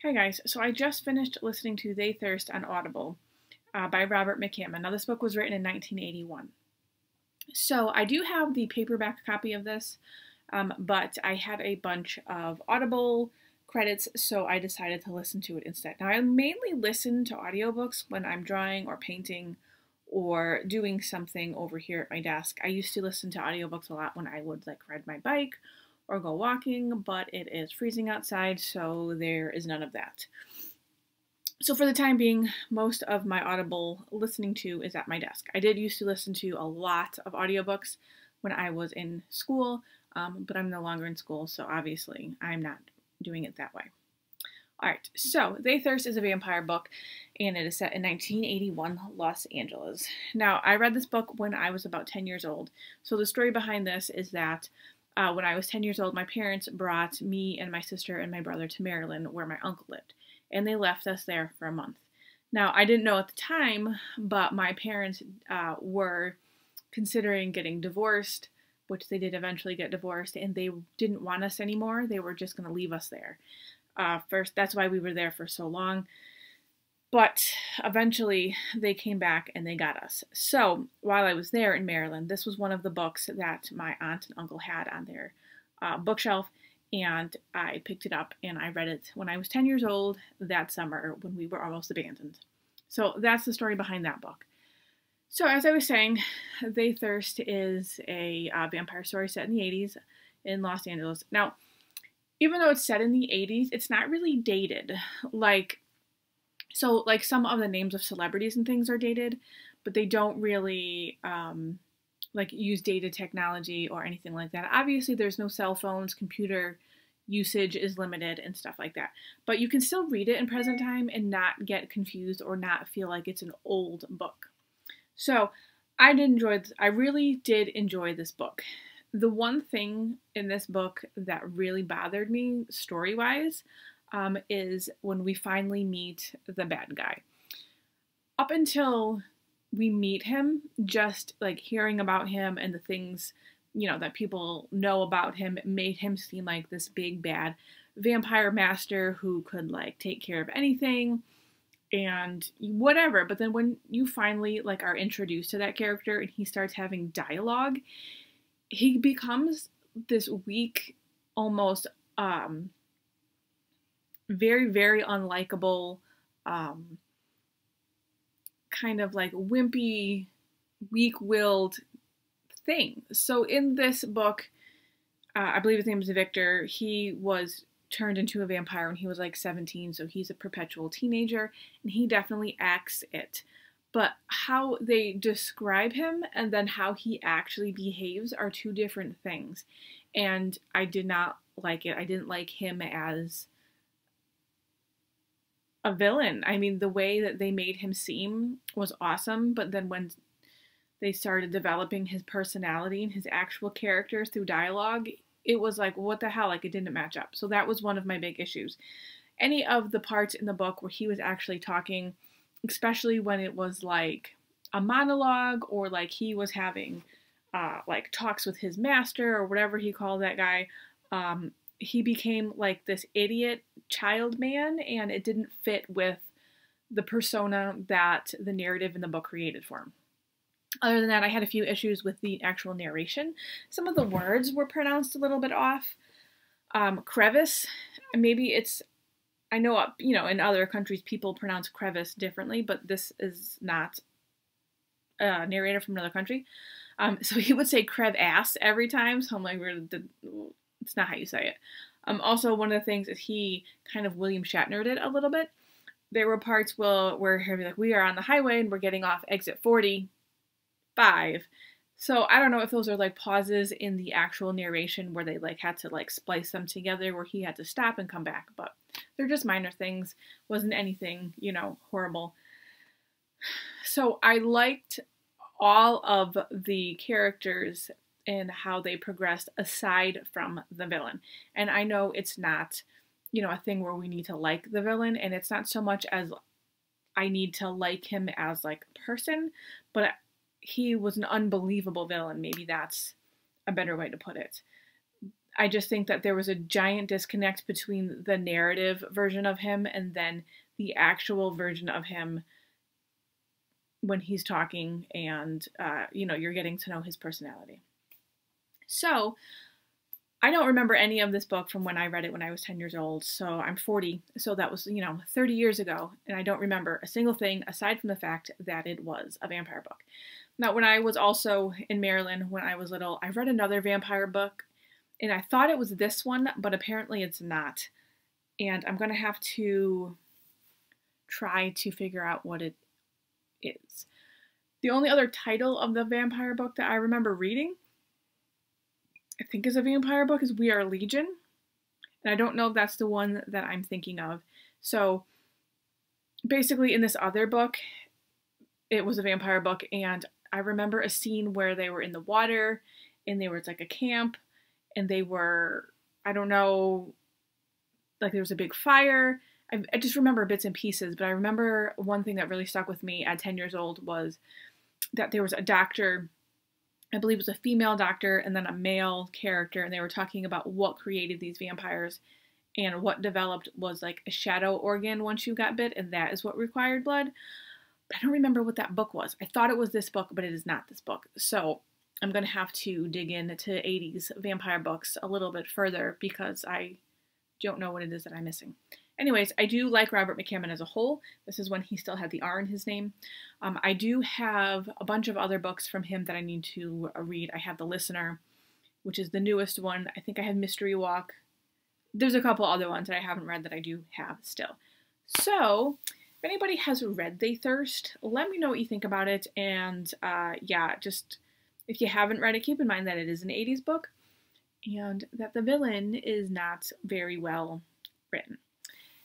Hey guys, so I just finished listening to They Thirst on Audible uh, by Robert McCammon. Now, this book was written in 1981. So I do have the paperback copy of this, um, but I had a bunch of Audible credits, so I decided to listen to it instead. Now, I mainly listen to audiobooks when I'm drawing or painting or doing something over here at my desk. I used to listen to audiobooks a lot when I would like ride my bike or go walking, but it is freezing outside, so there is none of that. So, for the time being, most of my Audible listening to is at my desk. I did used to listen to a lot of audiobooks when I was in school, um, but I'm no longer in school, so obviously I'm not doing it that way. All right, so They Thirst is a vampire book, and it is set in 1981 Los Angeles. Now, I read this book when I was about 10 years old. So, the story behind this is that uh, when I was 10 years old, my parents brought me and my sister and my brother to Maryland, where my uncle lived, and they left us there for a month. Now, I didn't know at the time, but my parents uh, were considering getting divorced, which they did eventually get divorced, and they didn't want us anymore. They were just going to leave us there. Uh, first, that's why we were there for so long. But eventually they came back and they got us. So while I was there in Maryland, this was one of the books that my aunt and uncle had on their uh, bookshelf. And I picked it up and I read it when I was 10 years old that summer when we were almost abandoned. So that's the story behind that book. So, as I was saying, They Thirst is a uh, vampire story set in the 80s in Los Angeles. Now, even though it's set in the 80s, it's not really dated. Like, so like some of the names of celebrities and things are dated, but they don't really um, like use dated technology or anything like that. Obviously, there's no cell phones, computer usage is limited and stuff like that. But you can still read it in present time and not get confused or not feel like it's an old book. So I did enjoy. I really did enjoy this book. The one thing in this book that really bothered me story wise um, is when we finally meet the bad guy. Up until we meet him, just like hearing about him and the things, you know, that people know about him made him seem like this big bad vampire master who could like take care of anything and whatever. But then when you finally like are introduced to that character and he starts having dialogue, he becomes this weak, almost um very, very unlikable, um, kind of like wimpy, weak willed thing. So in this book, uh, I believe his name is Victor, he was turned into a vampire when he was like 17, so he's a perpetual teenager, and he definitely acts it. But how they describe him and then how he actually behaves are two different things. And I did not like it. I didn't like him as a villain. I mean, the way that they made him seem was awesome, but then when they started developing his personality and his actual character through dialogue, it was like, what the hell? Like, it didn't match up. So that was one of my big issues. Any of the parts in the book where he was actually talking, especially when it was like a monologue or like he was having uh, like talks with his master or whatever he called that guy, um, he became like this idiot child man and it didn't fit with the persona that the narrative in the book created for him. Other than that, I had a few issues with the actual narration. Some of the words were pronounced a little bit off. Um, crevice, maybe it's, I know, uh, you know, in other countries people pronounce crevice differently, but this is not a narrator from another country. Um, so he would say crev ass every time. So I'm like, it's not how you say it. Um, also, one of the things is he kind of William Shatnered it a little bit. There were parts where, where he'd be like, we are on the highway and we're getting off exit 45. So I don't know if those are like pauses in the actual narration where they like had to like splice them together where he had to stop and come back, but they're just minor things. Wasn't anything, you know, horrible. So I liked all of the characters and how they progressed aside from the villain. And I know it's not, you know, a thing where we need to like the villain, and it's not so much as I need to like him as like a person, but he was an unbelievable villain. Maybe that's a better way to put it. I just think that there was a giant disconnect between the narrative version of him and then the actual version of him when he's talking and uh, you know you're getting to know his personality so i don't remember any of this book from when i read it when i was 10 years old so i'm 40 so that was you know 30 years ago and i don't remember a single thing aside from the fact that it was a vampire book now when i was also in maryland when i was little i read another vampire book and i thought it was this one but apparently it's not and i'm going to have to try to figure out what it is. The only other title of the vampire book that I remember reading, I think is a vampire book, is We Are Legion. And I don't know if that's the one that I'm thinking of. So basically, in this other book, it was a vampire book, and I remember a scene where they were in the water and they were like a camp and they were, I don't know, like there was a big fire I, I just remember bits and pieces, but I remember one thing that really stuck with me at 10 years old was that there was a doctor, I believe it was a female doctor, and then a male character, and they were talking about what created these vampires. And what developed was like a shadow organ once you got bit, and that is what required blood. But I don't remember what that book was. I thought it was this book, but it is not this book. So I'm going to have to dig into 80s vampire books a little bit further because I don't know what it is that I'm missing. Anyways, I do like Robert McCammon as a whole. This is when he still had the R in his name. Um, I do have a bunch of other books from him that I need to uh, read. I have The Listener, which is the newest one. I think I have Mystery Walk. There's a couple other ones that I haven't read that I do have still. So, if anybody has read They Thirst, let me know what you think about it. And uh, yeah, just if you haven't read it, keep in mind that it is an 80s book and that the villain is not very well written.